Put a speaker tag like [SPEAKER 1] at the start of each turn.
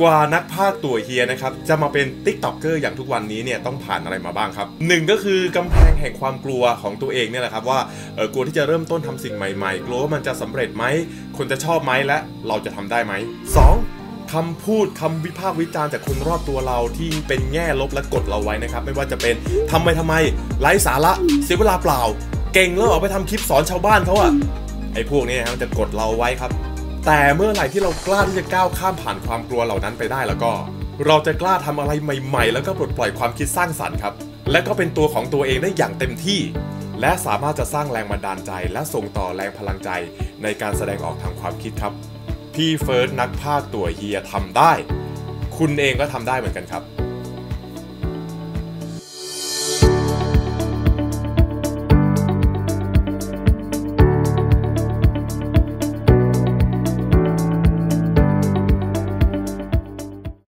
[SPEAKER 1] กว่านักพากย์ตั่วเฮียนะครับจะมาเป็น TikToker อย่างทุกวันนี้เนี่ยต้องผ่านอะไรมาบ้างครับหนึ่งก็คือกำแพงแห่งความกลัวของตัวเองเนี่ยแหละครับว่าเออกลัวที่จะเริ่มต้นทำสิ่งใหม่ๆ กลัวว่ามันจะสำเร็จไหมคนจะชอบไหมและเราจะทำได้ไหมสองคำพูดคำวิพากษ์วิจารณ์จากคนรอบตัวเราที่เป็นแง่ลบและกดเราไว้นะครับ ไม่ว่าจะเป็นทำไมทำไมไร้สาระเสียเวลาเปล่า เก่งแล้วออกไปทำคลิปสอนชาวบ้านเขาอะไอ้พวกนี้นะครับมันจะกดเราไว้ครับ แต่เมื่อไหร่ที่เรากล้าที่จะก้าวข้ามผ่านความกลัวเหล่านั้นไปได้แล้วก็ เราจะกล้าทำอะไรใหม่ ๆ แล้วก็ปลดปล่อยความคิดสร้างสรรค์ครับ และก็เป็นตัวของตัวเองได้อย่างเต็มที่ และสามารถจะสร้างแรงบันดาลใจ และส่งต่อแรงพลังใจ ในการแสดงออกทางความคิดครับ พี่เฟิร์สนักภาคตัวเฮียทำได้ คุณเองก็ทำได้เหมือนกันครับ